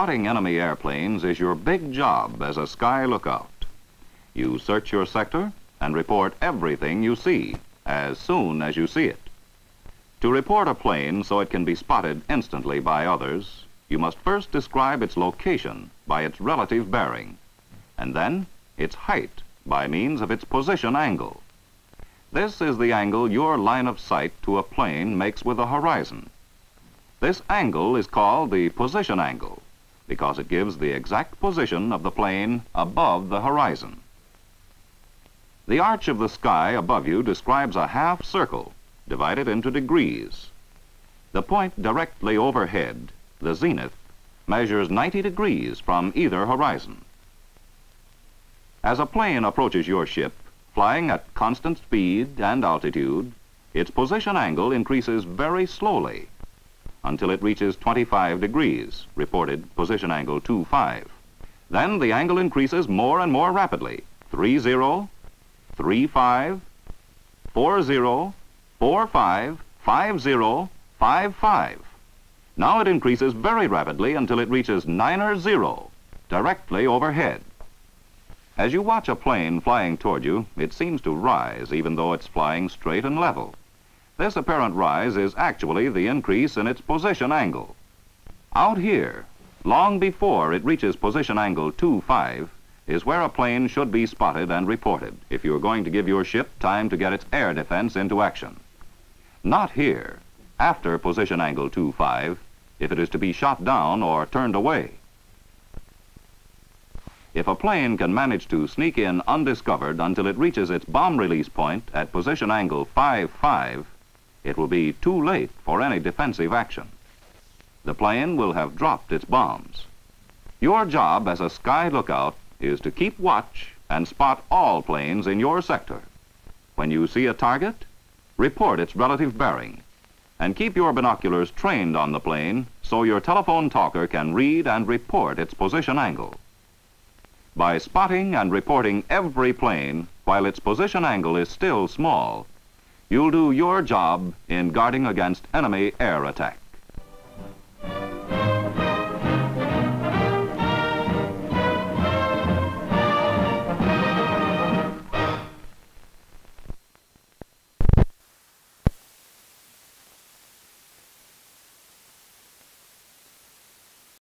Spotting enemy airplanes is your big job as a sky lookout. You search your sector and report everything you see as soon as you see it. To report a plane so it can be spotted instantly by others, you must first describe its location by its relative bearing, and then its height by means of its position angle. This is the angle your line of sight to a plane makes with the horizon. This angle is called the position angle because it gives the exact position of the plane above the horizon. The arch of the sky above you describes a half circle divided into degrees. The point directly overhead, the zenith, measures 90 degrees from either horizon. As a plane approaches your ship, Flying at constant speed and altitude, its position angle increases very slowly until it reaches 25 degrees, reported position angle 25. Then the angle increases more and more rapidly, 30, 35, 40, 45, 50, 55. Now it increases very rapidly until it reaches 9 or 0, directly overhead. As you watch a plane flying toward you, it seems to rise even though it's flying straight and level. This apparent rise is actually the increase in its position angle. Out here, long before it reaches position angle 2-5, is where a plane should be spotted and reported if you're going to give your ship time to get its air defense into action. Not here, after position angle 2-5, if it is to be shot down or turned away. If a plane can manage to sneak in undiscovered until it reaches its bomb release point at position angle 5-5, it will be too late for any defensive action. The plane will have dropped its bombs. Your job as a sky lookout is to keep watch and spot all planes in your sector. When you see a target, report its relative bearing and keep your binoculars trained on the plane so your telephone talker can read and report its position angle. By spotting and reporting every plane while its position angle is still small, you'll do your job in guarding against enemy air attack.